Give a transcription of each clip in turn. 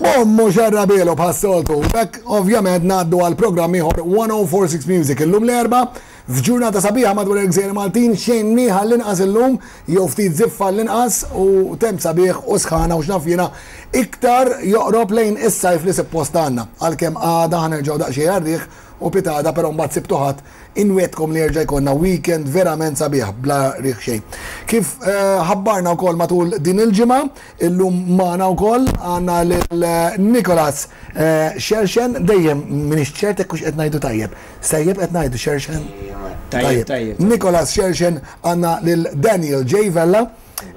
Bum, mhux ġarrabielu bħas-soltu. B'hekk ovvjament ngħaddu għal programm ieħor 1046 Music illum l-Erbgħa. F'ġurnata sabiħa madwar il-gżejjer Maltin xejn nieħa l-inqas illum, jew ftit ziffa l-inqas u temp sabiħ u sħana u x'naf jiena iktar joqrob lejn is-sajf li suppost għandna. Għalkemm għada ħa nerġgħu daqsxejn għar-riħ, U pitada pero mbagħad sibtu ħadd, inwegħdkom li jerġa' jkollna weekend verament sabiħ bla riħ xejn. Kif ħabbarna wkoll matul din il-ġimgħa, illum magħna wkoll għandna lil Nicholas Xerxen, dejjem m'iniex ċert jekk hux qed ngħidu tajjeb. Sejjeb qed ngħidu Xerxen? Tajjeb, tajjeb. Nicholas Xerxen għandna lil Daniel J. Vella.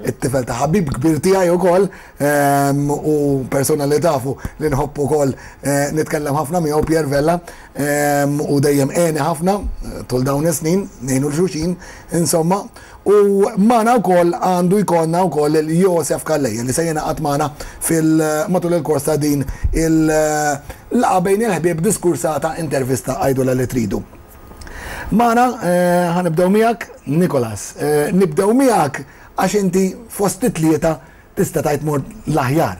it-tifel ta' ħabib kbir tiegħi wkoll ehm, u persuna li tafu li nħobbu wkoll eh, nitkellem ħafna miegħu Pier Vella ehm, u dejjem għeni ħafna eh, tul dawn is-snin ngħinu l-xuxin insomma u mana wkoll għandu jkollna wkoll il-Josef Kallejja li se jingħaqad magħna fil-matul il-kors ta' din il-laqa eh, bejn il-ħbieb diskursata intervista għajdu li tridu. Magħna, ħa nibdew miegħek, Nicholas. Nibdew miegħek għax inti fost it-tlieta tista' tgħid mort l-aħjar.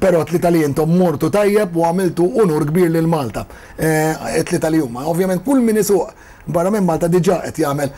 Però t-tlieta li intom mortu tajjeb u għamiltu unur kbir lil Malta. It-tlieta li huma. Ovvjament kull min isuq barra minn Malta diġà qed jagħmel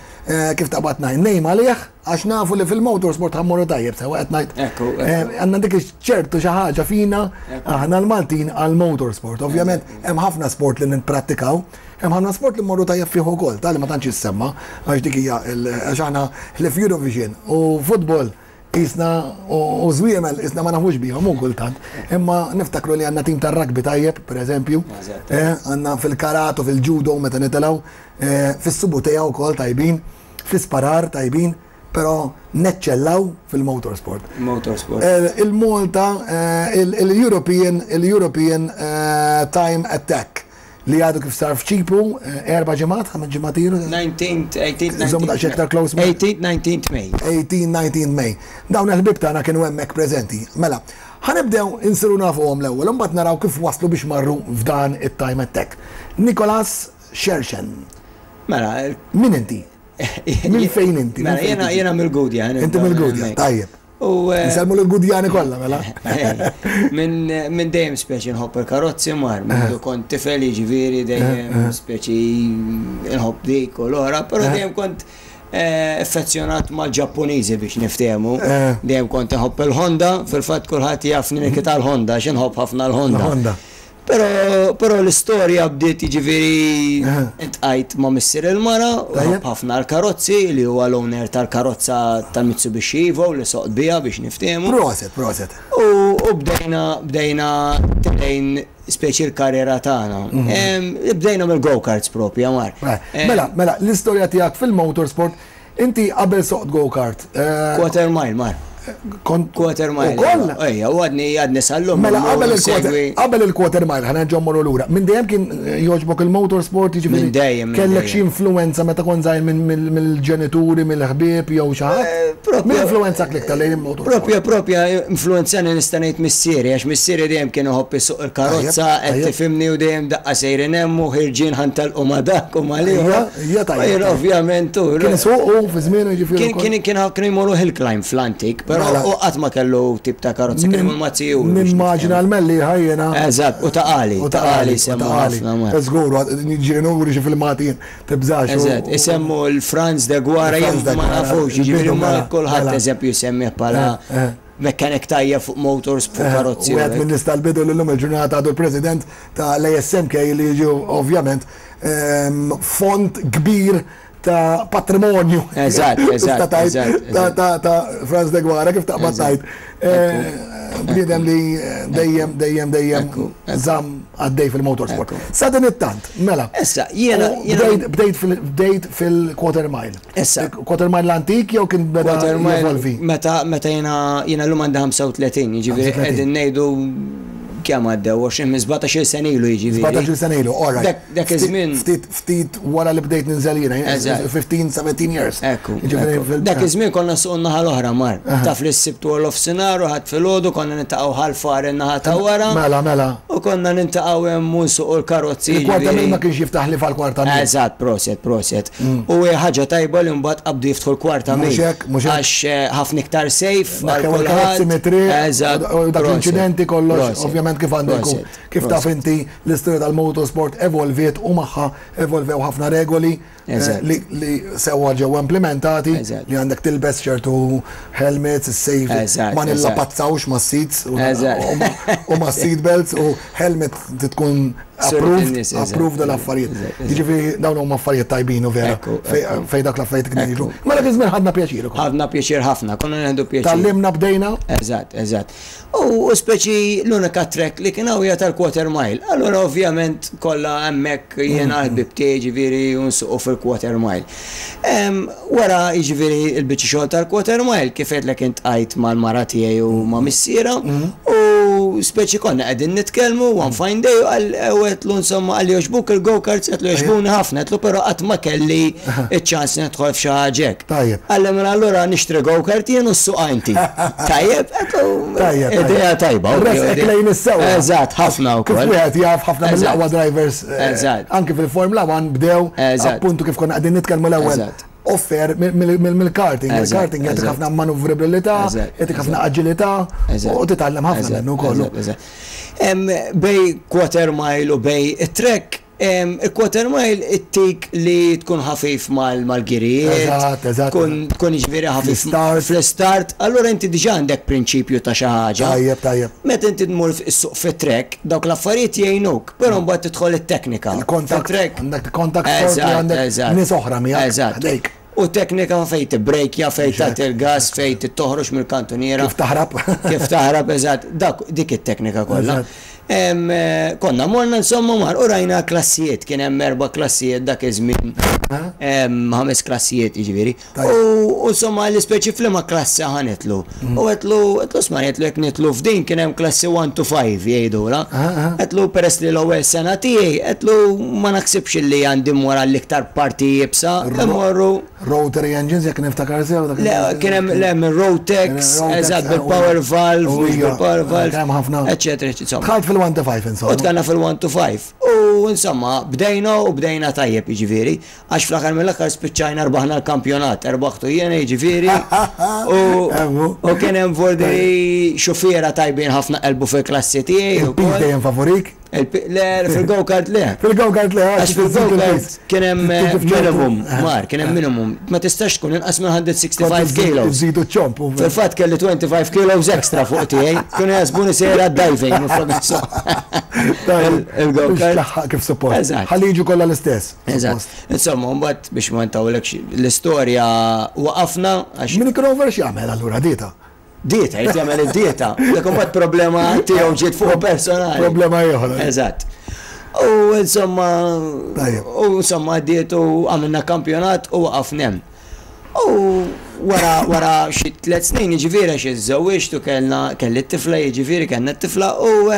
kif taqbadna għajnejn għalih. Għax nafu li fil-motorsport ħammorru tajjeb sewa qed ngħid. Ekku, ekku. Eh, Għandna dik ċertu xi ħaġa fina aħna l-Maltin għall-motorsport. Ovvjament hemm ħafna sport li nipprattikaw, hemm ħafna sport li mmorru tajjeb fih ukoll, tali ma tantx issemma għax dik hija l- għax aħna ħlif Eurovision u futbol isna u u żwiemel isna ma nafux bihom u kultant. Imma niftakru li għandna tim tar-rugby tajjeb, pereżempju, Eżatt. eh, għandna fil-karatu, fil-judo meta nitilgħu, eh, fis-subutejja wkoll tajbin. fl-isparar tajbin pero neċċellaw fil-motorsport. Motorsport. Il-Malta, il-European, il-European Time Attack li għadu kif sar f'Ċipru, erba' ġimgħat, ħames ġimgħat ilu. 19th, 18th, 19th. Żommu daqsxejn aktar close. 18th, 19th May. 18, 19 May. Dawn il-ħbib tagħna kienu hemmhekk preżenti. Mela, ħanibdew insiru nafuhom l-ewwel, imbagħad naraw kif waslu biex marru f'dan it-Time Attack. Nicholas X'xerxen? Mela, min inti? Minn fejn inti? Mela, jiena, jiena mill-Gudja. Inti mill-Gudja, tajjeb. U. Nsellmu lill-Gudjani kollha, mela. Minn, minn dejjem speċi nħobb il-karozzi, mar, mindu kont tifel, jiġifieri dejjem speċi nħobb dik u l-oħra, però dejjem kont affezzjonat mal-Ġappuniżi biex niftehmu. Dejjem kont inħobb il-Honda, fil-fatt kulħadd jafni niki tal-Honda, x'inħobb ħafna l-Honda. Pero, pero l-istorja bdiet jiġifieri intqajt ma' missier il-mara, ħafna l-karozzi li huwa l-owner tal-karozza tal-Mitsubishi Evo li soqt biha biex niftiehmu. Proset, proset. U bdejna, bdejna tnejn speċi l-karriera tagħna. Bdejna mill-go-karts proprju, Amar. Mela, mela, l-istorja tiegħek fil-motorsport, Inti qabel soqt go-kart. Quarter mile mar. Kont. Quarter mile. Ukoll? Ejja, u għadni għadni sal-lum. Mela qabel il-quarter. Qabel il-quarter mile, ħa nerġgħu mmorru lura. Minn dejjem kien jogħġbok il-motorsport jiġifieri. Minn dejjem. Kellek xi influwenza meta kont żgħir mill-ġenituri, mill-ħbieb jew xi ħadd? Min influwenzak l-iktar lejn il-motorsport? Proprja, proprja influwenzani nista' ngħid missieri għax missieri dejjem kien iħobb isuq il-karozza, qed tifhimni u dejjem daqqa sejrin hemm u ħerġin ħa ntelqu ma' dak u ma' l-ieħor. Hija tajba. Jien ovvjament u. Kien isuq u fi żmienu jiġifieri. Kien kien kien jmorru hill climb fl-antik, però u qatt ma kellu tip ta' karozza kien imur ma' tiegħu. Nimmaġina l-mellieħa jiena. Eżatt, u ta' qali. U ta' qali semmu ħafna ma. Żgur, jiġri nuri xi filmat jien, tibżax. Eżatt, isemmu l-Franz Deguara jien ma nafux, jiġifieri huma kulħadd eżempju jsemmih bħala mechanic tajjeb fuq motors fuq karozzi. Wieħed minn nies tal-bidu li llum il-ġurnata għadu l-President ta' l-ASMK li jiġu ovvjament. fond kbir ta' patrimonju. Eżatt, eżatt. Ta' Franz de Gwara, kif taqbad tgħid. Bniedem li dejjem, dejjem, dejjem żamm għaddej fil-motorsport. Sa din it-tant, mela. Issa, jiena. Bdejt fil-quarter mile. Issa. Quatermile antik jew kien beda jevolvi? Quatermile, meta jiena, jiena llum għandi 35, jiġifieri qegħdin ngħidu kemm għaddew, 20 minn 17-il sena ilu jiġifieri. 17-il sena ilu, all right. Dak iż-żmien. Ftit, ftit wara li bdejt ninżel jiena, 15, 17 years. Ekku. Dak iż-żmien konna suq in-naħa l-oħra mar. Taf li s-Sibt u l-Ofsinhar u ħadd filgħodu konna nintaqgħu ħal-far in-naħa ta' wara. Mela, mela. U konna nintaqgħu hemm u nsuqu l-karozzi. Il-kwarta mil ma kienx jiftaħ li fal-kwarta mil. Eżatt, proset, proset. U hija ħaġa tajba li mbagħad qabdu jiftħu l-kwarta mil. Għax ħafna iktar safe għal kulħadd. Eżatt. Dak l-inċidenti kollox, ovvjament kif għandu jkun. Kif taf inti l-istorja tal-motorsport evolviet u magħha evolvew ħafna regoli li sewwa ġew implimentati li għandek tilbes ċertu helmets, is-safe, ma nillapazzawx mas-seats u mas-seat belts u helmet tkun Approve dal-affarijiet. Jiġifieri dawn huma affarijiet tajbin u vera. Fejn dak l-affarijiet kien jiġu. Mela kien żmien ħadna pjaċir. Ħadna pjaċir ħafna, konna nieħdu pjaċir. Tallimna bdejna. Eżatt, eżatt. U speċi l-unika trek li kien hawn hija tal-quarter mile. Allura ovvjament kollha hemmhekk jiena l-ħbieb tiegħi ġifieri nsuqu fil-quarter mile. Wara, jiġifieri l-biċċa xogħol tal-quarter mile, kif għedtlek int għidt mal-mara tiegħi u ma' missierha, u speċi konna qegħdin nitkellmu one fine day u qal, u għedtlu insomma qalli jogħġbuk il-go-karts, għedtlu jogħġbuni ħafna, għedtlu però qatt ma kelli ċ-ċans nidħol f'xi ħaġa hekk. Qalli mela allura nixtri go-kart jien u ssuqha inti. Tajjeb? Idea tajba. Resqek lejn is-sewwa. Eżatt, ħafna wkoll. Kif wieħed jaf ħafna mill-aqwa drivers. Eżatt. Anki fil-Formula 1 bdew Eżatt. appuntu kif konna qegħdin nitkellmu l-ewwel Eżatt. offer mill- mill- mill- mill-karting. Eżatt, Il-karting jagħtik eżatt. ħafna manuvrabilità, Eżatt, jagħtik ħafna eżatt. aġilità Eżatt. u titgħallem ħafna Eżatt, minnu kollu. eżatt, eżatt. Em, Bej quarter mile u bej it-trek, em, il-quarter mile ittik li tkun ħafif mal- mal-girijiet. Eżatt, eżatt, Tkun tkun jiġifieri ħafif Fl-istart. fl-istart. Allura inti diġà għandek prinċipju ta' xi ħaġa. Tajjeb, tajjeb. Meta inti tmur fis-suq fit-trek, dawk l-affarijiet jgħinuk. Però mbagħad tidħol it-teknika. Il-kontakt. Għandek il-kontakt forti għandek nies oħra miegħek ħdejk. U teknika fejn tibbrejkja, fejn tagħti l-gass, fejn toħroġ mill-kantuniera. Kif taħrab. Kif taħrab, eżatt. Dik it-teknika kollha. Konna morna insomma mar u rajna klassijiet, kien hemm erba' klassijiet dak iż-żmien. Ħames klassijiet jiġifieri. U somma l-ispeċi flima klassi ħanitlu. Mm. U għetlu, għetlu sma għetlu jek nitlu f'din kien hemm klassi 1 to 5 jgħidula. Għetlu peress li l-ewwel sena tiegħi, għetlu ma naħsibx li għandi mora l-iktar parti jibsa. Morru. Rotary engines jek niftakar sew dak. Le, kien hemm le minn Rotex, eżatt bil-power valve, mhux bil-power valve. Kemm ħafna. Eċetera, eċetera. Dħalt fil-1 to 5 insomma. U tkanna fil-1 to 5. U insomma, bdejna u bdejna tajjeb jiġifieri. Għax fl-aħħar mill-aħħar spiċċajna rbaħna l-kampjonat, erbaħtu jiena jiġifieri. U kien hemm vordi xufiera tajbin ħafna qalbu fil-klassi tiegħi. Il-pis dejjem favorik? Le, fil-go-kart le. Fil-go-kart le, għax fil-go-kart kien hemm minimum, mar, kien hemm minimum. Ma tistax tkun inqas minn 165 kilo. Zidu ċomp. Fil-fatt kelli 25 kilos extra fuq tiegħi, kienu jasbuni sejra diving. Il-go-kart. Kif suppost. Ħalli jiġu kollha l-istess. Eżatt. Insomma, mbagħad biex ma ntawwlekx l-istorja waqafna għax. Min ikrover x'jagħmel allura dieta? Dieta, jrid jagħmel id-dieta. Dak imbagħad problema tiegħu ġiet fuq personali. Problema oħra. Eżatt. U insomma, u insomma għaddiet u għamilna kampjonat u waqafna hemm. U wara wara xi tliet snin jiġifieri għax iżżewwiġt u kellna kelli t-tifla jiġifieri kellna t-tifla u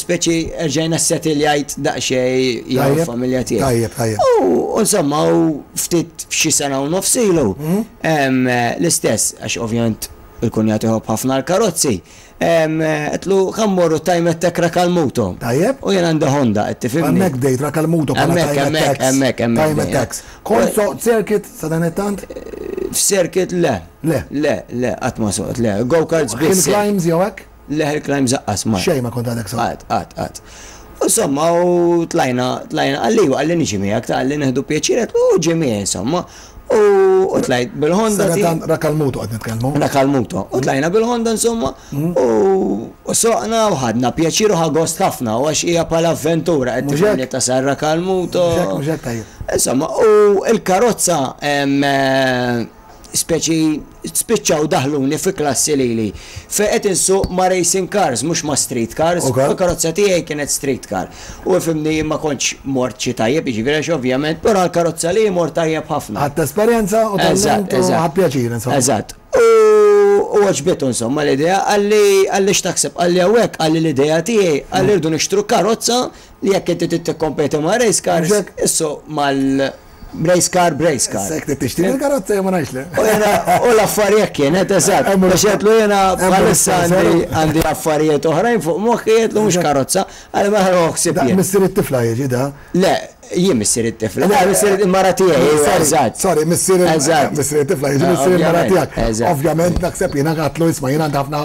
speċi erġajna ssettiljajt daqsxejn jien u l-familja tiegħi. Tajjeb, tajjeb, tajjeb. U insomma u ftit f'xi sena u nofs ilu l-istess għax ovvjament il-kunjat iħobb ħafna l-karozzi, Għedtlu, Kam mmorru Time Attack Rakalmuto? Tajjeb. U jien għandi Honda, qed tifhimni? Hemmhekk bdejt, Rakalmuto bħala Time Attack. Hemmhekk, hemmhekk, hemmhekk, hemmhekk. Time Attacks. Kont soqt circuit sadanittant? F'circuit le. Le. Le, le, qatt ma soqt, le. Go-karts biss. Hill climbs jew hekk? Le, hill climbs aqqas ma. Xejn ma kont għadek soqt. Qatt, qatt, qatt. U insomma, u tlajna, tlajna, qalli, u qalli niġi miegħek, qalli nieħdu pjaċir, għedtlu, u ġie miegħi, insomma. u tlajt bil-Honda. Sadantan Rakalmuto qed nitkellmu. Rakalmuto. U tlajna bil-Honda insomma u soqna u ħadna pjaċir u ħa gost ħafna u għax hija bħala avventura qed tifhimni tasal Rakalmuto. Mhux hekk, mhux hekk, tajjeb. Insomma, u l-karozza speċi. Spiċċaw daħluni fi klassi lili fejn qed insuq ma' racing cars mhux ma' street cars. Ok. U l-karozza tiegħi kienet street car. U ifhimni jien ma kontx mort xi tajjeb, jiġifieri għax ovvjament, però għal karozza li hi mort tajjeb ħafna. Ħadt esperjenza u tgħallimt Eżatt, u eżatt. ħadt pjaċir insomma. Eżatt. U u għoġbitu insomma l-idea, qalli, qalli x'taħseb? Qalli hawnhekk, qalli l-idea tiegħi, qalli rridu nixtru karozza li jekk inti trid tikkompeti ma' race cars, issuq mal, Brace car, brace car. Hekk trid tixtri il-karozza jew ma ngħidx le. U jiena, u l-affar hekk kien, għedt eżatt. Hemm hu. Għax għedtlu jiena bħalissa għandi għandi affarijiet oħrajn fuq moħħi, għedtlu mhux karozza. Għalli ma ħa ħsieb jien. Da missier it-tifla jiġi da? Le, jien missier it-tifla. Le, missier il-mara tiegħi, eżatt. Sorry, missier missier it-tifla jiġi missier il-mara tiegħek. Ovvjament naħseb jiena għatlu isma' jiena għandi ħafna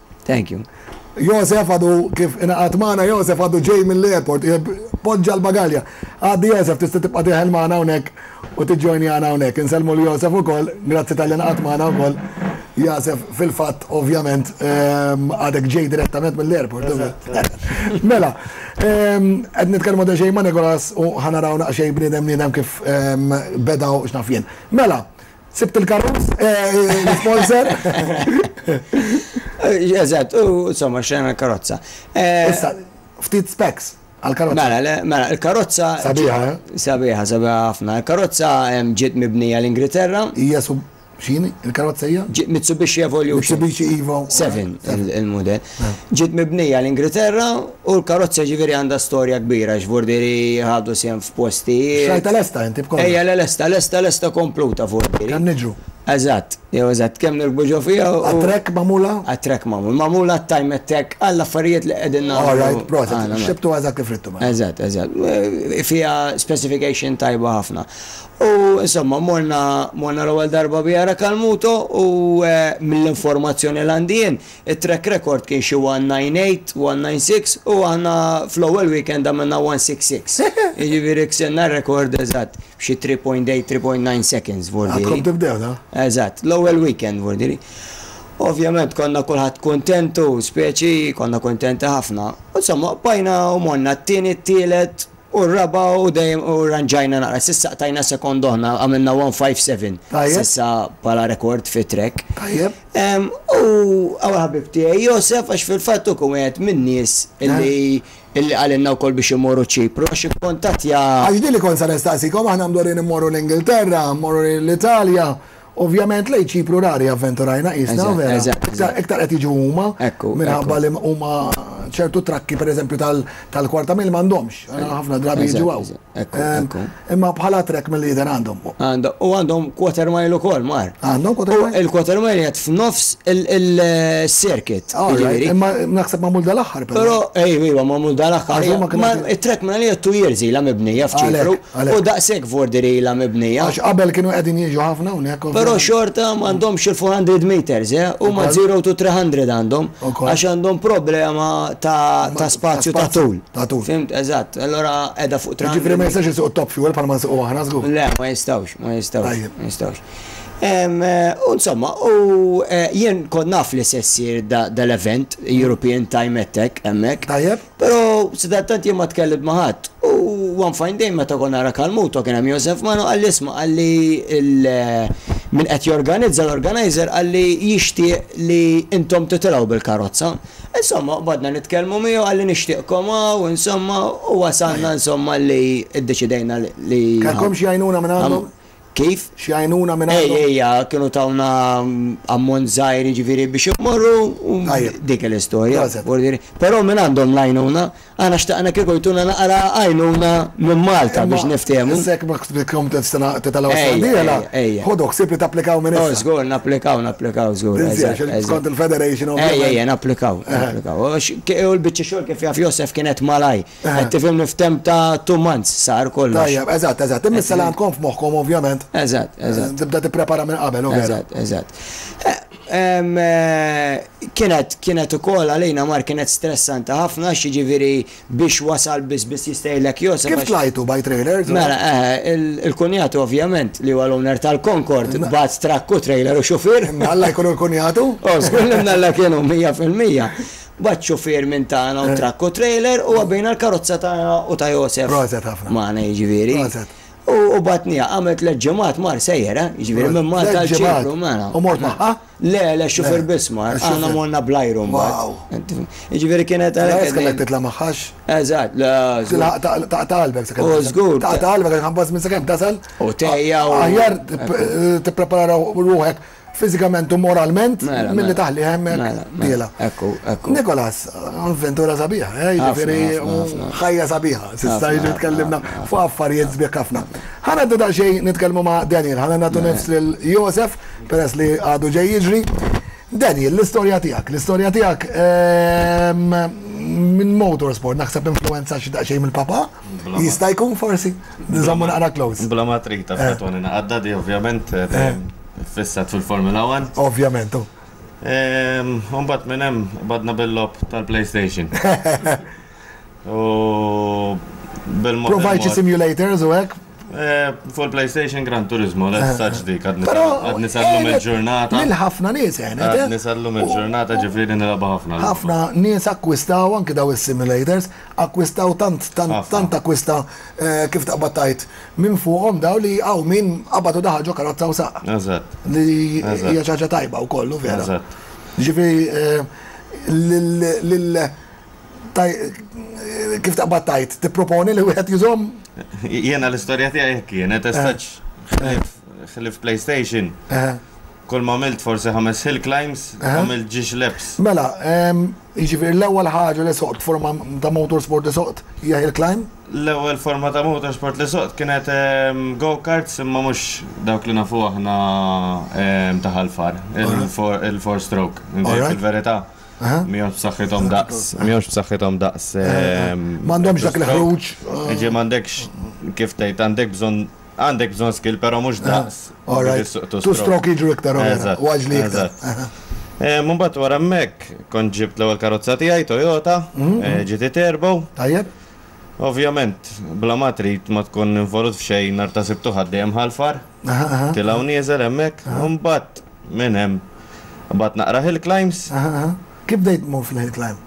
Thank you. Josef għadu kif ingħaqad magħna, Josef għadu ġej mill-airport, qiegħed poġġa l-bagalja. Għaddi Josef tista' tibqa' tieħel magħna hawnhekk u tiġġojnjana hawnhekk. Insellmu lil Josef ukoll, grazzi talli ingħaqadt magħna wkoll. Jasef fil-fatt ovvjament għadek ġej direttament mill-airport. Mela, qed nitkellmu daqsxejn ma' Nicholas u ħa naraw naqsxejn bniedem bniedem kif beda u x'naf jien. Mela, Sibt il-karus, l-sponsor. Eżatt, u insomma, xena l-karozza. Issa, ftit specs. Għal-karozza. Mela, mela, il-karozza. Sabiħa, eh? Sabiħa, sabiħa ħafna. Il-karozza ġiet mibnija l-Ingilterra. Ija sub xini, il-karozza hija? Ġiet Mitsubishi Evolution. Mitsubishi Evo. 7 il-model. Ġiet mibnija l-Ingilterra U l-karozza jiġifieri għandha storja kbira, x'vurdieri ħadu sehem f'postijiet. Xrajtha lesta inti b'kollox? Ejja le lesta, lesta, lesta kompluta f'urdieri. Kemm niġru? Eżatt, jew eżatt, kemm nirkbu ġo fiha u. Għat-track magħmula? Għat-track magħmul. Magħmula għat-time attack, għall-affarijiet li qegħdin nagħmlu. All right, proset. Xxibtu eżatt kif ridtu mela. Eżatt, eżatt. Fiha specification tajba ħafna. U insomma, morna, morna l-ewwel darba biha Rakalmuto u mill-informazzjoni li għandi jien, It-track record kien xi one nine eight, one nine six u aħna fl-ewwel weekend għamilna one six six. Jiġifieri kserna r-rekord eżatt b'xi three point eight, three point nine seconds forsi. Għadkom tibdew, da? Eżatt, l-ewwel weekend forsi. Ovvjament konna kulħadd kuntent u speċi konna kuntenti ħafna. U insomma bqajna u morna t-tieni, t-tielet u r-raba' u dejjem u rranġajna naqra. S'issa qtajna sekond oħna, għamilna one five seven s'issa bħala rekord fit-track. Tajjeb. U għamel ħabib tiegħi Josef għax fil-fatt hu kien wieħed min-nies illi illi qalilna wkoll biex immorru Ċipru għax ikkuntattja. Għax din li kont se nistaqsikom, aħna mdorrin immorru l-Ingilterra, mmorru l-Italja, ovvjament lejn Ċipru rari avventurajna qisna, vera? Eżatt, eżatt. Iktar qed jiġu huma. Hekk hu. Minħabba li huma ċertu trakki pereżempju tal-kwarta mil m'għandhomx. Ħafna drabi jiġu hawn. Ekku, ekku. Imma bħala trek mill-lider għandhom. Għandhom, u għandhom quarter mile u kol, mar. Għandhom quarter mile? Il-quarter mile jgħat f'nofs il-circuit. Imma naħseb ma' mulda l-axħar. Pero, ej, ej, ma' mulda l-axħar. Ma' il-trek minna li jgħattu jirzi la' mibnija f'ċifru. U daqsek vordiri la' mibnija. Għax qabel kienu għedin jieġu ħafna unek. Pero xorta ma' għandhom xil 400 meters, eh? U ma' 0 to 300 għandhom. Għax għandhom problema ta' spazju ta' tul. ta' tul. Fhimt, eżatt. Allura qiegħda fuq tram. Jiġifieri ma jistax isuq it-top fuel bħalma nsuqu aħna, żgur. Le, ma jistgħux, ma jistgħux. Tajjeb. Ma jistgħux. U insomma, u jien kont naf li se ssir dal-event, European Time Attack hemmhekk. Tajjeb. Però sadattant jien ma tkellimt ma' ħadd. U one fine day meta konna ara kalmuta u kien hemm Josef magħna u qalli, isma' qalli min qed jorganizza, l-organizer, qalli jixtieq li intom titilgħu bil-karozza. Insomma, qbadna nitkellmu miegħu, qalli nixtieqkom hawn, insomma, u wasalna insomma li ddeċidejna li. Kellkom xi għajnuna minn għandhom? Kif? Xi għajnuna minn għandhom? Ej, ejja, kienu tawna ammont żgħir jiġifieri biex immorru u dik hi l-istorja. Però minn għandhom l-għajnuna Aħna xtaqna kieku jtuna naqra għajnuna minn Malta biex niftehmu. Imma jekk ma tsplikkom titalgħu s-sena d-dieħla, ħodu ħsieb li tapplikaw minn issa. Oh, żgur, napplikaw, napplikaw, żgur. Skont il-Federation of. Ejja, ejja, napplikaw, napplikaw. U l-biċċa xogħol kif jaf Josef kienet malaj. Qed tifhem niftem ta' two months sar kollox. Tajjeb, eżatt, eżatt. Imma issa l-għandkom f'moħħkom ovvjament. Eżatt, eżatt. Tibda tipprepara minn qabel, ovvjament. Eżatt, eżatt. Kienet, kienet ukoll għalina mar kienet stressanti ħafna għax jiġifieri biex wasal biss biss jista' jgħidlek Josef għax. Kif tlajtu, by trailer? Mela eħe, il-kunjatu ovvjament li huwa l-owner tal-Concorde bagħat trakk u trailer u xufier. Imnalla jkun hu l-kunjatu? O żgur li mnalla kien hu mija fil-mija. Bagħat xufier minn tagħna u trakk u trailer u għabbejna l-karozza tagħna u ta' Josef. Proset ħafna. Magħna jiġifieri. Proset. U batnija, għamilt tliet ġimgħat mar sejjer, eh? Jiġifieri minn Malta għal Ċipru, mela. U mort magħha? Le, le, x-xufier biss mar, aħna morna bl-ajru mbagħad. Jiġifieri kienet għalhekk. L-għajr kellek titla' magħha? Eżatt, le. Taqta' qalbek sakemm. U żgur. Taqta' qalbek għax ħabba żmien sakemm tasal. U tgħejja u. Aħjar tipprepara ruħek. Fiżikament u moralment, Mela, milli mela. taħli hemmek Mela, mela. diela. Ekku, ekku. Nikolas, avventura sabiħa, eh, Ħafna, ġifieri ħafna, u ħafna. ħajja sabiħa. Sista Ħafna, jiġu tkellimna ħafna, ħafna, fuq affarijiet sbieħ ħafna. Ħanaddu daqsxejn nitkellmu ma' Daniel, ħana nagħtu Mela. nifs lil Josef peress li għadu ġej jiġri. Daniel, l-istorja tiegħek, l-istorja tiegħek ehm, minn motorsport naħseb influenza xi daqsxejn mill-papa, Bla- jista' jkun forsi nżommu naqra close. Bla ma trid tafetwani naqadda di ovvjament. eh, Fissat fil-Formula 1? Ovvjament. Umbat minn hemm badna bil-lob tal-PlayStation. U bil-mod. Provajċi simulators u hekk? Eh, full PlayStation Gran Turismo, let's eh, touch dik, għad nisallum il-ġurnata. Minn ħafna nis, għed. Eh, għad nisallum il-ġurnata ġifiri nilaba ħafna. ħafna nis akkwistaw anki daw il-simulators, akkwistaw tant, tant, tant akkwista kif taqbattajt Minn fuqhom dawn li hawn min qabad u daħal ġo karozza u saq. Eżatt. Li hija xi ħaġa tajba wkoll u vera. Eżatt. Ġifieri lil kif taqbad tgħid, tipproponi li wieħed jżomm? Jiena l-istorja tiegħi hekk kienet, għax ħlief PlayStation. Kull ma għamilt forsi ħames hill climbs, għamilt ġiex laps. Mela, jiġifieri l-ewwel ħaġa li soqt, forma ta' motorsport li soqt hija hill climb? L-ewwel forma ta' motorsport li soqt kienet go-karts imma mhux dawk li nafu aħna ta' Ħal-Far, il-four stroke. Fil-verità, mhijomx b'saħħithom daqs, mhijomx b'saħħithom daqs. M'għandhomx dak il-ħruġ. Jiġifieri m'għandekx kif tgħid, għandek bżonn Għandek bżonn skill pero mhux daqs. All right. Two stroke jidhru iktar u vera. Wisely iktar. Mbagħad wara hemmhekk kont ġibt l-ewwel karozza tiegħi Toyota GT Turbo. Tajjeb. Ovvjament bla ma trid ma tkun involut f'xejn nhar ta' Sibt u Ħadd dejjem ħalfar. Tilgħa u nieżel hemmhekk. Mbagħad Minn hemm bad naqra hill climbs. Aha, aha. Kif bdejt tmur fil-hill climb?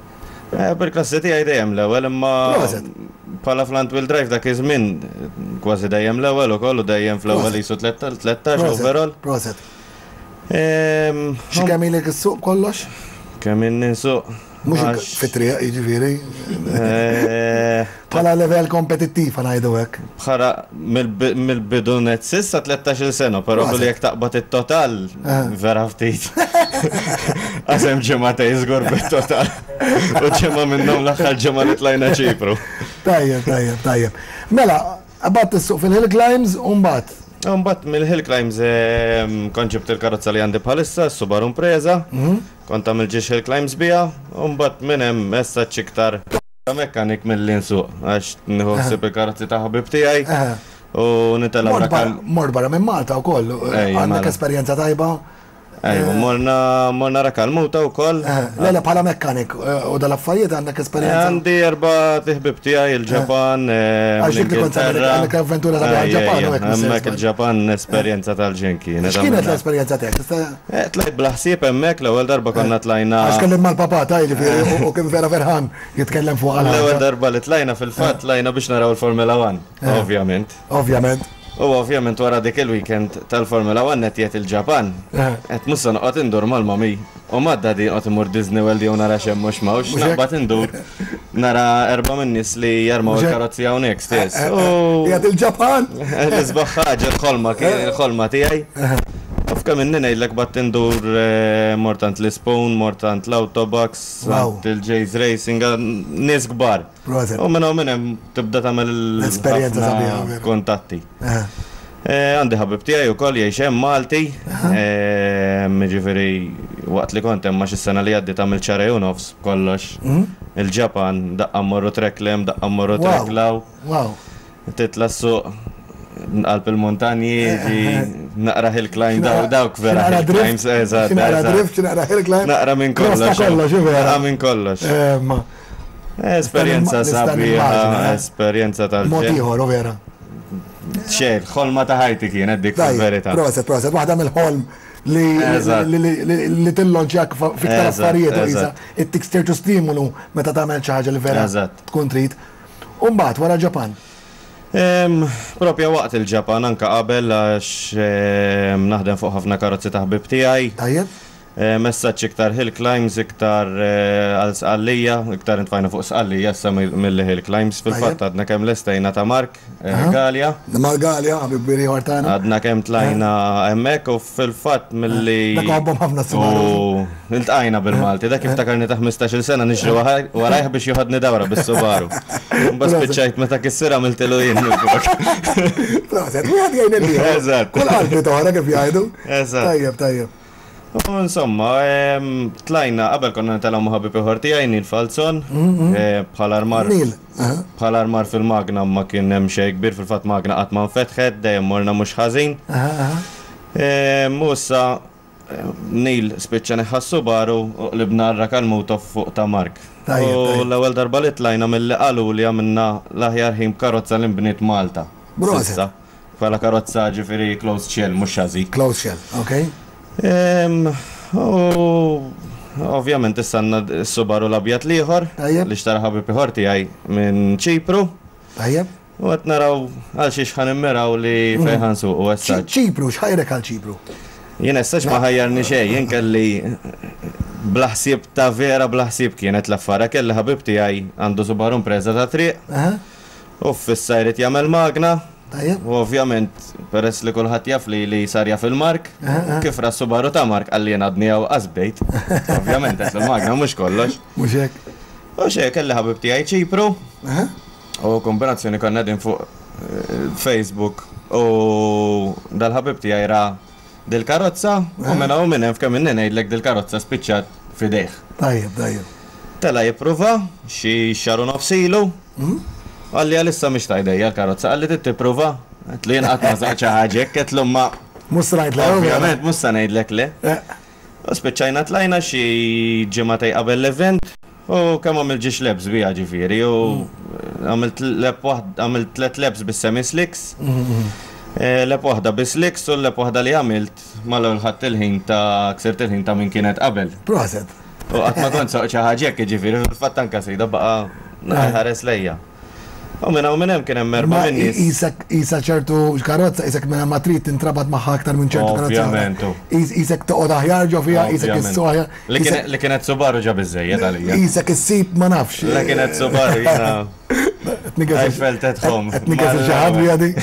Eh, bil-klassi tiegħi dejjem l-ewwel, imma. Proset! Bħala fl-Hunt Wheel Drive dak iż-żmien kważi dejjem l-ewwel ukoll u dejjem fl-ewwel qisu tlettax overall. Proset, proset. Xi kemm ilek issuq b'kollox? Kemm ilni nsuq? Mhux fit-triq, jiġifieri. Bħala level kompetittiv ngħidu hekk. Bħala mill-bidu nett s'issa 13-il sena, però billi jekk taqbad it-total vera ftit. Għax hemm ġimagħtejn żgur bit-total. U ġimgħa minnhom l-aħħar ġimgħa li tlajna Ċipru. Tajjeb, tajjeb, tajjeb. Mela, qabadt is-suq fil-hill climbs u mbagħad? Mbagħad mill-hill climbs kont ġibt il-karozza li għandi bħalissa, s-Subaru Impreza. Kont tagħmel ġiex hill climbs biha u mbagħad minn hemm messaġġ iktar ta' mechanic milli nsuq għax nieħu ħsieb il-karozzi ta' ħabib tiegħi u nitgħellem Mort l-aktar. barra, mort barra minn Malta wkoll. Ejja, Għandek mela. esperjenza tajba. Ejja, morna morna Rakal Muta wkoll. Eh, Le, le, bħala mechanic eh, u dal-affarijiet għandek esperjenza. Għandi erba tiħbib tiegħi il-Ġapan, eh, Għax dik li kont tagħmel, l-Ingilterra. għandek avventura sabiħa Ejja, l-Ġapan, u ejja, hekk li se Hemmhekk jisma'. il-Ġapan esperjenza tal-ġenki. X'kienet l-esperjenza tiegħek? Tista' Eh, tlajt bla ħsieb hemmhekk l-ewwel darba konna eh, tlajna. Għax kellim mal-papa ta' jiġifieri eh. u kien vera ferħan jitkellem fuq għal. L-ewwel darba li tlajna fil-fatt eh. tlajna biex naraw il-Formula 1, ovvjament. Ovvjament. U ovvjament wara dik il-weekend tal-Formula 1 qed jgħid il-Ġapan. Eh. Qed mussa noqgħod indur mal-mami u madda di qgħod imur Disney World jew nara xemm mhux mawx, naqbad indur Nara erba minn nis li jarmaw il-karozzi hawnhekk stess. Eh, eh, eh, Jgħad il-Ġapan. L-isbaħ ħaġa l-ħolma kien il-ħolma tiegħi. Taf kemm inni ngħidlek batt indur mortant l-Spoon, mortant l-Autobox, il-Jays Racing, nies kbar. U minn hawn minn hemm tibda tagħmel l-esperjenza kontatti. Għandi ħabib tiegħi wkoll jgħix hemm Malti. Jiġifieri waqt li kont hemm għax is-sena li għaddiet għamilt xarej u nofs b'kollox. Mhm. Il-Ġapan, daqqa mmorru trek 'l hemm, daqqa mmorru trek 'l hawn. Wow! Titla' s-suq qalb il-muntanji, naqra hill climb daw, dawk vera hill climbs, eżatt. Naqra drift, naqra hill climb. Naqra minn kollox. Naqra minn kollox, vera. Naqra minn kollox. Esperjenza sabiħa, esperjenza tal-ġenn. Mod ieħor, vera. Xejn, ħolma ta' ħajti kienet dik fil-verità. Proset, proset, waħda mill-ħolm li tillonġjak fiktar affarijiet u jisa. Ittik stertu stimulu meta tagħmel xi ħaġa li vera tkun trid. U mbagħad wara Ġapan? Propja waqt il-Ġapan anke qabel għax naħdem fuq ħafna karozzi ta' ħbieb tiegħi. Tajjeb. Messaġġ iktar hill climbs iktar għal Sqallija, iktar intfajna fuq Sqallija issa milli hill climbs. Fil-fatt għadna kemm lestejna ta' Mark Galea. Ta' Mark Galea, ħabib kbir ieħor tagħna. Għadna kemm tlajna hemmhekk u fil-fatt milli. Dak iħobbhom ħafna s-Subaru. U ltqajna bil-Malti. Dak iftakarni ta' ħmistax-il sena niġri warajh biex joħodni dawra bis-Subaru. Imbagħad spiċċajt meta kissirha għamiltilu jien minflok. Proset, wieħed jgħin il-ieħor. Eżatt. Kull qalb li toħraq kif jgħidu. Eżatt. Tajjeb, tajjeb. U insomma, tlajna, qabel konna nitellgħu ma' ħabib ieħor tiegħi, Neil Falzon, bħal armar. Neil. Bħal armar fil-magna ma kien hemm xejn kbir, fil-fatt magna qatt ma nfetħet, dejjem morna mhux ħażin. U issa Neil spiċċa neħħa s-subaru u qlibna għal Rakan Mutov fuq ta' Mark. U l-ewwel darba li tlajna milli qaluli għamilna l-aħjar ħin b'karozza li nbniet Malta. Proset. Bħala karozza ġifieri closed shell mhux chassis. Closed shell, ok. U ovvjament issa għandna s-Subaru l-abjad l-ieħor. Tajjeb. Li xtara ħabib ieħor tiegħi minn Ċipru. Tajjeb. U qed naraw għal xiex ħa nimmiraw li fejn ħa nsuqu as such. Ċipru, x'ħajrek għal Ċipru? Jien as such ma ħajjarni xejn, jien kelli bla ħsieb ta' vera bla ħsieb kienet l-affara, kelli ħabib tiegħi għandu Subaru Impreza ta' triq. U f'issa jrid jagħmel magna. Tajjeb. U ovvjament, peress li kulħadd jaf li li sar jaf il-mark, kif ra s-Subaru ta' Mark qal li jien għadni hawn qas bdejt. Ovvjament qed l-magna mhux kollox. Mhux hekk. U x'hekk, kelli ħabib tiegħi Ċipru. U kombinazzjoni konna qegħdin fuq Facebook u dal-ħabib tiegħi ra Dil-karozza? U minn hawn u minn hemm f'kemm inni ngħidlek dil-karozza spiċċat f'idejh. Tajjeb, tajjeb. Tela' jipprova, xi xahar u nofs ilu. Qalli għalissa mhix ta' idejja l-karozza, qalli trid tipprova? Għedtlu jien qatt ma żaqt xi ħaġa hekk, għedtlu imma. Mhux se ngħidlek le. Ovvjament mhux se ngħidlek le. U spiċċajna tlajna xi ġimagħtej qabel l-event. U kemm għamilt ġiex laps biha ġifieri u għamilt lap waħda għamilt tliet laps bis-semi slicks. Lap waħda bi slicks u l-lap waħda li għamilt malol ħadt il-ħin ta' ksirt il-ħin ta' min kienet qabel. Proset! U qatt ma kont soqt xi ħaġa hekk jiġifieri fil-fatt anke sejda baqa' nħares lejja. U minn hawn minn hemm kien hemm erba' minn nies. Qisek qisha ċertu karozza, qisek mela ma trid tintrabat magħha aktar minn ċertu karozza. Ovvjament hu. Qisek toqgħod aħjar ġo fiha, qisek issuq aħjar. Li kienet Subaru ġa biżżejjed għalija. Qisek issib ma nafx. Le kienet Subaru jiena. Qed niggeżel. Qed feltetthom. Qed niggeżel xi ħadd biha din.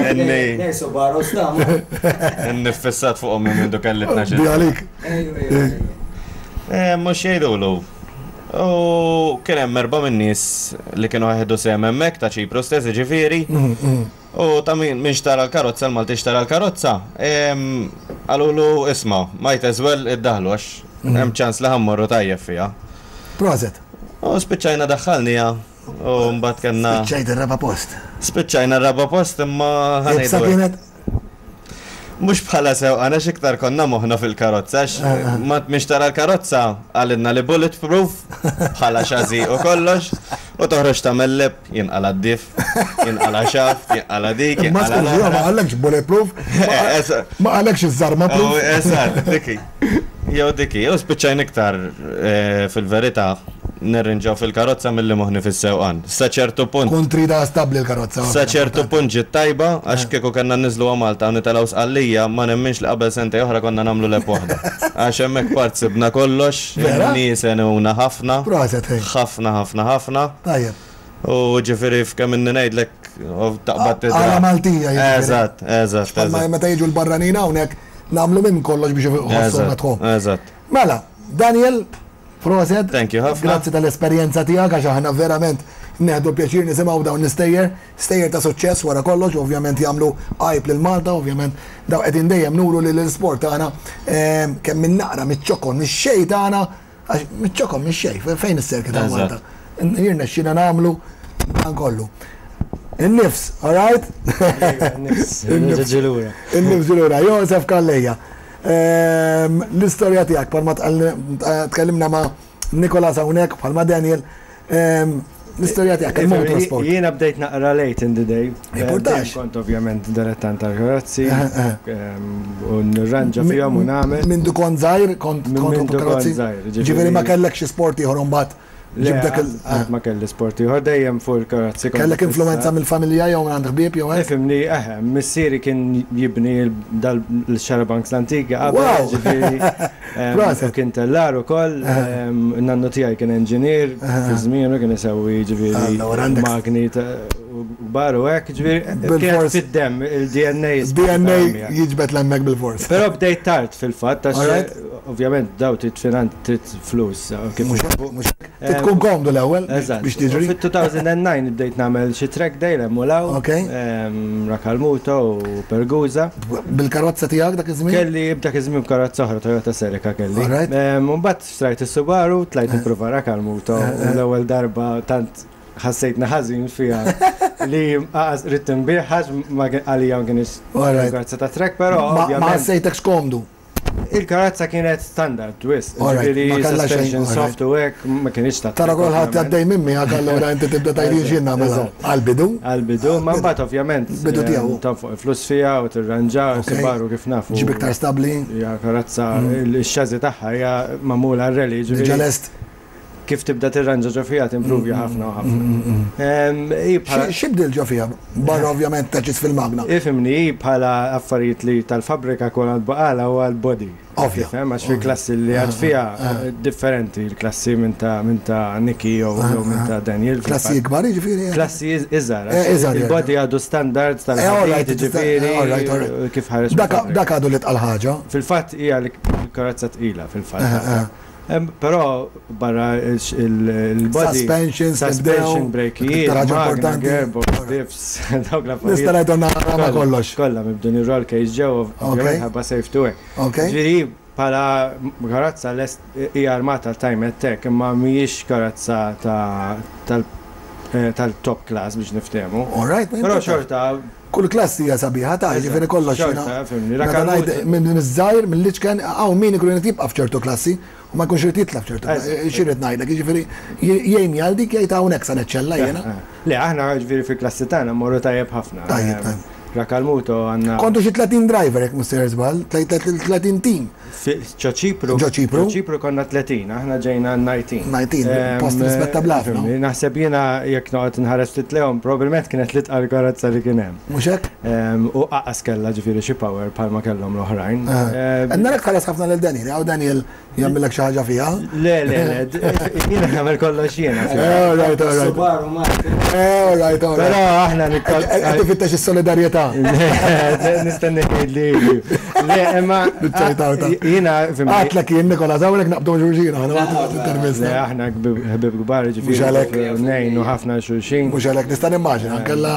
Inni. Subaru sta. Inni ffissat fuqhom minn mindu kelli tnax-il. Biha għalik. Mhux jgħidulu. U kien hemm erba' min-nies li kienu ħeħdu sehem hemmhekk ta' Ċipru stess jiġifieri. U ta' min min xtara l-karozza, l-Malti xtara l-karozza, qalulu isma' might as well iddaħħlu għax hemm ċans li ħa mmorru tajjeb fiha. Proset. U spiċċajna daħħalniha u mbagħad kellna. Spiċċajt ir-raba' post. Spiċċajna r-raba' post imma ħa ngħidu hekk. Iebsa kienet? Mhux bħala sewqan għax iktar konna moħħna fil-karozza għax ma tmix tara l-karozza qalilna li bulletproof bħala xażi u kollox u toħroġ tagħmel lep jinqala' d-diff, jinqala' xaft, jinqala' dik, jinqala' l-oħra. Mask il-ġieħ ma qalekx bulletproof, ma qalekx iż-żarma proof. Eżatt, dik hi. Jew dik hi, u spiċċajna iktar, fil-verità, nirrinġaw fil-karozza milli moħħni fis-sewqan. Sa ċertu punt. Kont tridha stabbli l-karozza. Sa ċertu punt ġiet tajba, għax kieku kellna nniżluha Malta u nitilgħu Sqallija, ma nemminx li qabel sentejn oħra konna nagħmlu lep waħda. Għax hemmhekk part sibna kollox, in-nies għenuna ħafna. Proset, ħej. Ħafna, ħafna, ħafna. Tajjeb. U ġifiri f'kemm inni ngħidlek taqbad tidra. Għala Maltija jiġifieri. Eżatt, eżatt. Bħalma meta jiġu l-barranin hawnhekk nagħmlu minn kollox biex iħossuhom at home. Eżatt. Mela, Daniel, proset. Thank you ħafna. Grazzi tal-esperjenza tiegħek għax aħna verament neħdu pjaċir nisimgħu dawn l-istejjer, stejjer ta' suċċess wara kollox u ovvjament jagħmlu għajb lil Malta, ovvjament dawn qegħdin dejjem nuru li l-isport tagħna kemm min-naqra, miċ-ċokon, mix-xejn tagħna Għax miċċokom minn xej, fejn is-serki ta' Malta? Jirnexxina nagħmlu dan kollu. Il-nifs, all right? Il-nifs ġilura. Il-nifs ġilura, Josef Kalleja. Ehm, l-istorja tiegħek, palma tkellimna ma' Nikola Sawnek, palma Daniel, Ehm, l-istorja tiegħek kemm mhum trasport. Jiena bdejt naqra late in the day. Reportax. Kont ovvjament dilettant tal-karozzi. Eh, eh, eh. Ehm, u nirranġa fihom u nagħmel. Minn du kont żgħir, kont kont karozzi. Ġifieri ma kellek xi sport ieħor mbagħad. Ġibdek il. Qatt ma kelli sport ieħor dejjem fuq il-karozzi. Kellek influenza mill-familja jew minn għand ħbieb jew hekk? Ifimni, eh, missieri kien jibni l-xarabanks l-antika qabel. Ġifieri Proset. Kien tellar ukoll, nannu tiegħi kien enġinier fi żmienu kien isewwi ġifieri magni kbar u hekk ġifieri kien fid-demm il-DNA. DNA jiġbed l-hemmhekk bilfors. Però bdejt tard fil-fatt għax ovvjament dawn trid flus. Mhux hekk? Trid tkun komdu l-ewwel biex tiġri. Fit-2009 bdejt nagħmel xi trek dejjem hemm u l hawn, Rakalmuto u Pergusa. Bil-karozza tiegħek dak iż-żmien? Kelli dak iż-żmien karozza oħra, Toyota Celica kelli. U mbagħad xtrajt is-Subaru, tlajt nipprova Rakalmuto u l-ewwel darba tant ħassejtni ħażin fiha li qas ridt inbigħha għalija ma kienx karozza tat-trek, però. Ma ħassejtekx komdu? Il-karozza kienet standard wisq, ġifieri suspension soft u hekk ma kinitx ta' Tara kulħadd għaddej minn miegħek allura inti tibda tgħid jien x'jien nagħmel hawn. Għall-bidu. Għall-bidu, imma mbagħad ovvjament tonfoq il-flus fiha u tirranġa u ssibha kif nafu. Ġġib iktar stabbli. Hija karozza, ix-chassis tagħha hija magħmula għar-rally, ġifieri. Diġà lest. kif tibda tirranġa ġo fija timpruvja ħafna ħafna. Xibdil ġo fija, barra ovvjament taċis fil-magna. Ifimni, bħala affarijiet li tal-fabrika kun għad baqala u għal body. Ovvja. Għax fi klassi li għad fija differenti, l-klassi minn ta' minn ta' Niki jew minn ta' Daniel. Klassi ikbar ġifiri. Klassi iżar. Iżar. Il-body għadu standard tal-ħajt ġifiri. Kif ħares. Dak għadu li tqal ħaġa. Fil-fat hija l-karozza tqila fil-fat. Però barra l-body. Suspensions, suspension, brakejiet, magna, gearbox, diffs, dawk l-affarijiet. Nista' ngħidhom naqra ma' kollox. Kollha mibdun ir-roll cage ġewwa ovvjament minħabba safety wear. Ġifieri hi bħala karozza hija armata time attack imma mhijiex karozza tal-top class biex niftehmu. Però xorta Kull klass hija sabiħa ta' jiġifieri kollox jiena meta ngħid miż-żgħir mill-iċken hawn min ikun irid jibqa' f'ċertu klassi u ma jkunx irid jitla' f'ċertu klassi. X'irrid ngħidlek jiġifieri jgħinni għal dik jgħid hawnhekk se neċċella jiena. Le aħna jiġifieri fil-klassi tagħna mmorru tajjeb ħafna. Tajjeb tajjeb. Rakalmuto għandna. Kontu xi tletin driver jekk mhux sejjer żball, tletin team. Ġo Ċipru? Ġo Ċipru. Ġo Ċipru konna tletin, aħna ġejna n-najtin. Najtin, post rispettabli ħafna. Naħseb jiena jekk noqgħod nħares ftit lejhom, probbilment kienet l-itqal karozza li kien hemm. Mhux hekk? U aqas kellha ġifieri xi power bħalma kellhom l-oħrajn. Qed narak tħares ħafna lil Daniel, hawn Daniel jagħmilek xi ħaġa fiha. Le, le, le, jiena nagħmel kollox jiena. All right, all right. All right, all right. Però aħna nikkal. Qed ifittex is-solidarjetà. Nistenni li. Le, imma. Jiena fimni. Għatlek jien Nikola Zawlek naqbdu xulxin aħna intervista. Le, aħna ħbib kbar ġifieri. Mhux għalhekk. Nejnu ħafna xulxin. Mhux għalhekk nista' nimmaġina kellha.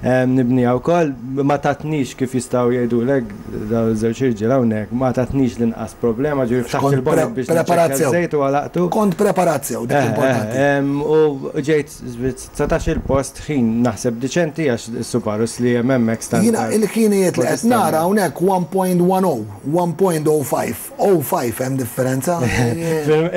Nibniha wkoll, ma tatnix kif jistgħu jgħidulek dawn iż-żewġ irġiel hawnhekk, ma tatnix l-inqas problema, ġifieri ftaħt il-bonnet biex niċċekkja ż-żejt u għalaqtu. Kont preparat sew, dik l-importanti. U ġejt setax il-post ħin naħseb diċenti għax is-Subarus li hemm hemmhekk stant. Jiena l-ħinijiet li qed nara hawnhekk 1.10, 1.05. 05 hemm differenza.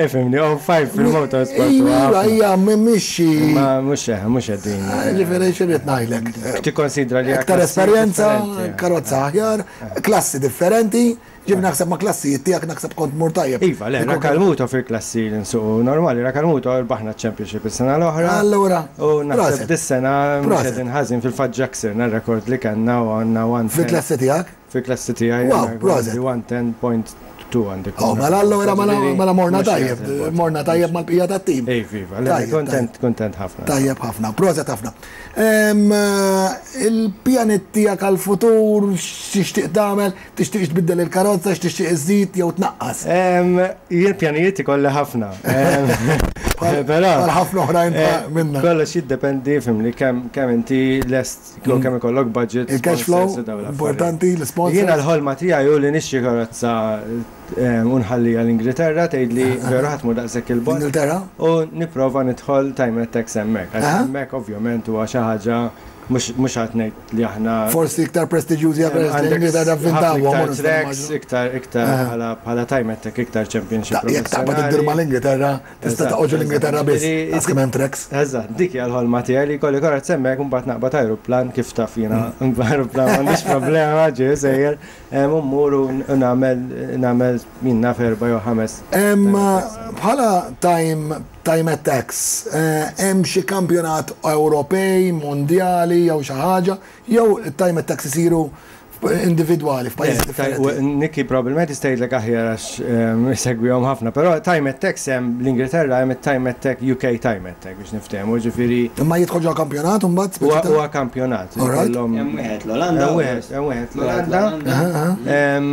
Ifimni, 05 fil-motorsport. Iva, hija mhix xi. Ma mhux eh, mhux qegħdin. Eh, ġifieri xi rrid ngħidlek. Tikkonsidra li aktar esperjenza, karozza aħjar, klassi differenti, ġib naħseb ma' klassijiet tiegħek naħseb kont mur tajjeb. Iva, le, rakalmuto fil-klassi li nsuqu normali, rakalmuto rbaħna ċ-championship is-sena l-oħra. Allura. U naħseb dis-sena mhux qegħdin ħażin fil-fatt ġaksirna r-rekord li kellna u għandna għan. Fil-klassi tiegħek? Fil klassi tiegħi Wow, proset. għandi 110.2 għandi. Oh, mela allura mela, mela morna tajjeb, morna tajjeb mal-pija tat-tim. Ej, viva, kontent, kontent ħafna. Tajjeb ħafna, proset ħafna. Il-pjanit tiegħek għal-futur, x'tixtieq tagħmel, tixtieq tbiddel il-karozza, x'tixtieq iżid jew tnaqqas? Jien pjanijiet ikolli ħafna. Però. Għal ħafna oħrajn minna. Kollox jiddependi fimni kemm inti lest Flow kemm ikollok budget, sponsors u dawn l-affarijiet. Il-cash flow importanti, l-sponsors. Jiena l-ħolma tiegħi hu li nixtri karozza u nħalliha l-Ingilterra, tgħidli veru ħa tmur daqshekk il-bogħod. L-Ingilterra? U nipprova nidħol time at tax hemmhekk. Għax hemmhekk ovvjament huwa xi ħaġa mhux ħa ngħid li aħna. Forsi iktar prestiġjużi għal peress li l-Ingilterra vvintawa mhux l-Istati Uniti. Iktar tracks, iktar bħala time at tax, iktar championship. Jekk taqbad iddir mal-Ingilterra. Tista' ta' oġu l-Ingilterra biss, għas kemm hemm treks. Eżatt, dik hija l-ħolma tiegħi li kolli korat semmek un bat naqbad ajruplan kif taf jiena ajruplan m'għandix problema ġej u sejjer, u mmur u nagħmel nagħmel jien naf erba' jew ħames. Imma bħala time time attacks hemm xi kampjonat Ewropej, Mondjali jew xi ħaġa jew it-time attacks isiru individwali f'pajjiż differenti. Nikki probabbilment jista' jgħidlek aħjar għax ehm, segwihom ħafna, però time attack sem l-Ingilterra hemm time attack UK time attack biex niftehmu, ġifieri. Imma jidħol ġo kampjonat imbagħad? Huwa kampjonat. Hemm wieħed l-Olanda. Hemm wieħed l-Olanda. Ehm,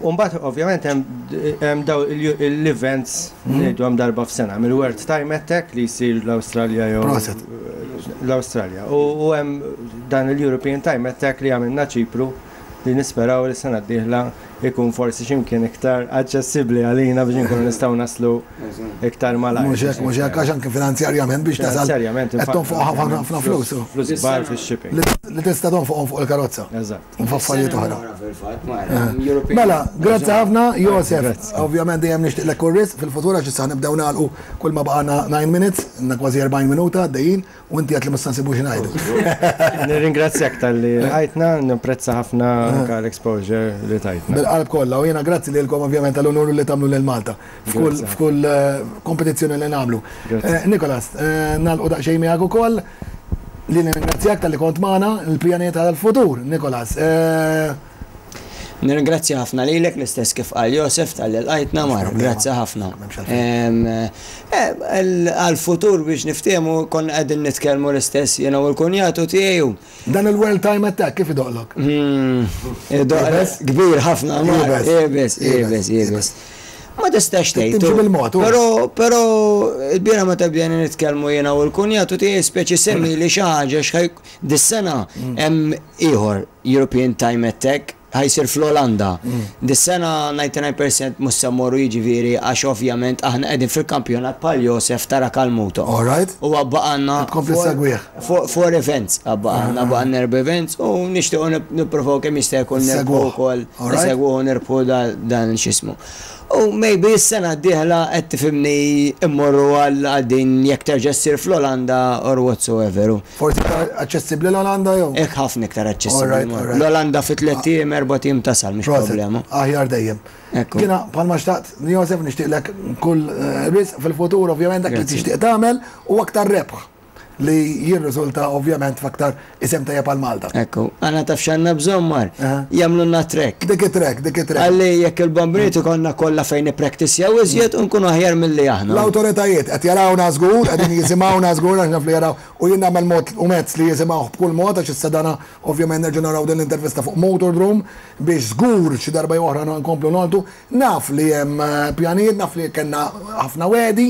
mbagħad ovvjament hemm daw l-events mhm. ngħidu hemm darba f'sena mill-World Time Attack li jsir l-Awstralja jew l-Awstralja. U hemm Dan il-European Time Attack li għamilna Ċipru li nisperaw li s-sena d-dieħla jkun forsi xi mkien iktar aċċessibbli għalina biex inkunu nistgħu naslu iktar malajr. Mhux hekk, mhux hekk, għax anki finanzjarjament biex tasal Finanzjarjament qed tonfoq ħafna flus. Flus kbar fix-shipping. Li tista' tonfoqhom fuq il-karozza. Eżatt. U f'affarijiet oħra. Is-sena l-oħra fil-fatt Malta. Mela, grazzi ħafna Josef. Grazzi. Ovvjament dejjem nixtieqlek kull riżq fil-futur għax issa ħnibdew nagħlqu kull ma baqgħalna nine minutes, għandna kważi 40 minuta għaddejjin. U inti għat li mustan sibu xinajdu. Nirringrazzjak tal-li għajtna, nipprezza ħafna anka l-exposure li tajtna. Bil-qalb kollha, u jena grazzi li l-kom ovvjament tal-unur li tamlu l-Malta f'kull eh, kompetizzjoni li namlu. Eh, Nikolas, eh, nalqu daqxej miegħek ukoll li nirringrazzjak tal-li kont magħna l-pjaneta tal-futur, Nikolas. Nirringrazzja ħafna lilek l-istess kif qal Josef talli lqajtna Mark, grazzi ħafna. Għal-futur biex niftiehmu konna qegħdin nitkellmu l-istess jien u l-kunjatu tiegħi. Dan il-world time attack kif idoqlok? Idoqlek kbir ħafna Mark. Iebes, iebes, iebes. Ma tistax tgħid. Timxi bil-mod. Però, però l-bieraħ meta bdejna nitkellmu jien u l-kunjatu tiegħi speċi semmi li xi ħaġa x'ħaj dis-sena hemm ieħor European Time Attack, ħa jsir fl-Olanda. Dis-sena 99 percent mhux se mmorru jiġifieri għax ovvjament aħna qegħdin fil-kampjonat bħal Josef tara Kalmuto. Alright. U għad baqgħalna. Qed tkompli ssegwih. Four events għad baqgħalna, għad baqgħalna erba' events u nixtiequ nipprovaw kemm jista' jkun nerbħu wkoll. Issegwih. Issegwuh u nerbħu dan x'ismu. U maybe s-sena d-dieħla qed tifhimni immorru għal din jekk terġa' ssir fl-Olanda or whatsoever. Forsi iktar aċċessibbli l-Olanda jew? Hekk ħafna iktar aċċessibbli immorru. L-Olanda fi tliet ijiem, erbat ijiem tasal mhix problema. Proset, aħjar dejjem. Ekku. Jiena bħalma xtaqt Joseph nixtieqlek kull risq fil-futur ovvjament dak li tixtieq tagħmel u aktar rebħ. li jirriżulta ovvjament f'aktar isem tajjeb għal Malta. Ekku, aħna taf x'għandna bżonn mar? Jagħmlulna track. Dik it-track, dik it-track. Ħalli jekk il-Bombniet ikollna kollha fejn nippracticew iżjed u nkunu aħjar milli aħna. L-awtoritajiet qed jarawna żgur, qegħdin jisimgħuna żgur għax naf li jaraw u jien nagħmel mod u mezz li jisimgħuh b'kull mod għax issa dana ovvjament nerġgħu naraw din l-intervista fuq Motordrome biex żgur xi darba jew oħra nkomplu nagħtu Naf li hemm pjanijiet, naf li kellna ħafna wegħdi,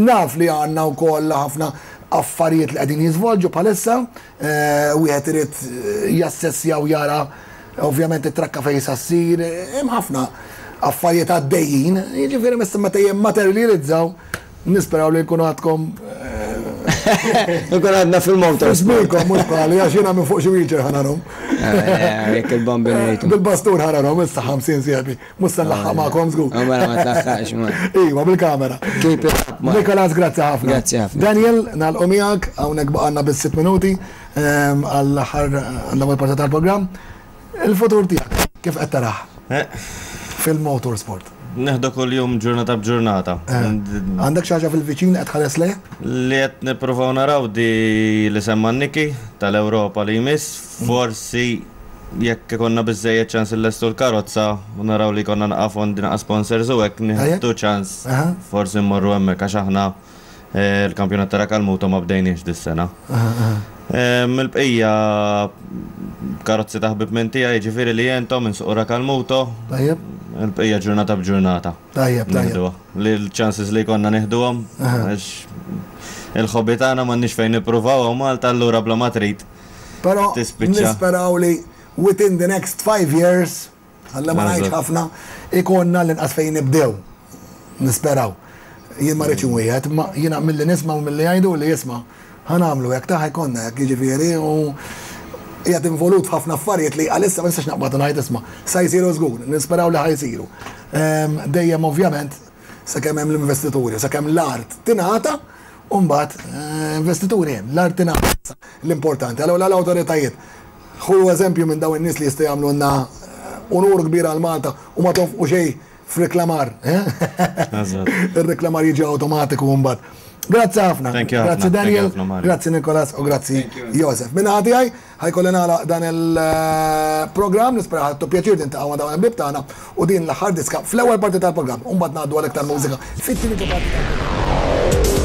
naf li għandna wkoll ħafna affarijiet li qegħdin jiżvolġu bħalissa, wieħed irid jassessja u jara ovvjament it-trakka fejn sa ssir, hemm ħafna affarijiet għaddejjin, jiġifieri issa meta jimmaterjalizzaw Nisperaw li nkun għadkom. Nkun għadna fil-motor. Fil-żmilkom, mux bħali, għax jena minn fuq xi wheelchair ħanarom. Jek il-bambinejtu. Bil-bastur ħanarom, issa 50 sieħbi. Mux san laħħa ma'kom zgur. Għamara ma tlaħħax ma. Iwa, bil-kamera. Keep it up, ma. Nikolas, grazzi ħafna. Grazzi ħafna. Daniel, nalqu miegħek, hawnhekk baqanna bis-sitt minuti għall-aħħar għall-ewwel parti tal-programm. Il-futur tiegħek kif qed tarah eh. fil-motor sport? Neħda kol jum ġurnata b'ġurnata. Eh. Għandek xaġa fil-viċin qed ħares lej? Li qed nippruvaw naraw di li semma Niki tal-Ewropa li jmiss, mm. forsi jekk ikonna biżejjed ċans il-lestu l-karozza u naraw li konna naqafon dinqa sponsors u hekk nieħdu ċans forsi mmorru hemmhekk għax aħna Il-kampjonat ta' Racal Muto ma bdejniex dis-sena. Il-bqija karozzi ta' ħbib minn tiegħi jiġifieri li jentom insuq Racal Muto. Tajjeb. Il-bqija ġurnata b'ġurnata. Tajjeb, tajjeb. Li l-chances li jkollna nieħduhom għax il-ħobi tagħna m'għandniex fejn nippruvaw hawn Malta allura bla ma trid. Però nisperaw li within the next five years Alla ma ngħidx ħafna, ikollna l-inqas fejn nibdew. Nisperaw. Jien ma rridx inwiegħed, imma jiena milli nisma' u milli jgħidu li isma' ħa nagħmlu hekk ta' ħajkollna hekk, jiġifieri u qiegħed involut f'ħafna affarijiet li għalissa ma nistax naqbad u ngħid isma' sa jsiru żgur, nisperaw li ħa jsiru. Dejjem ovvjament sakemm hemm l-investituri, sakemm l-art tingħata, u mbagħad eh, investituri hemm, l-art tingħata l-importanti. Allura l-awtoritajiet ħulu eżempju minn dawn in-nies li jistgħu jagħmlulna eh, unur kbir għal Malta u ma tonfqu xejn f'reklamar. Eh? Ir-reklamar jiġi awtomatiku mbagħad. Grazzi ħafna. Grazzi Daniel, grazzi Nikolas u grazzi Josef. Minna ħati għaj, Ħa jkolli nagħlaq dan il-programm, nispera ħadtu pjaċir li ntaqgħu ma' dawn il-ħbieb tagħna u din l-aħħar diska fl-ewwel parti tal-programm u mbagħad ngħaddu għal iktar mużika fit-tieni parti tal-programm.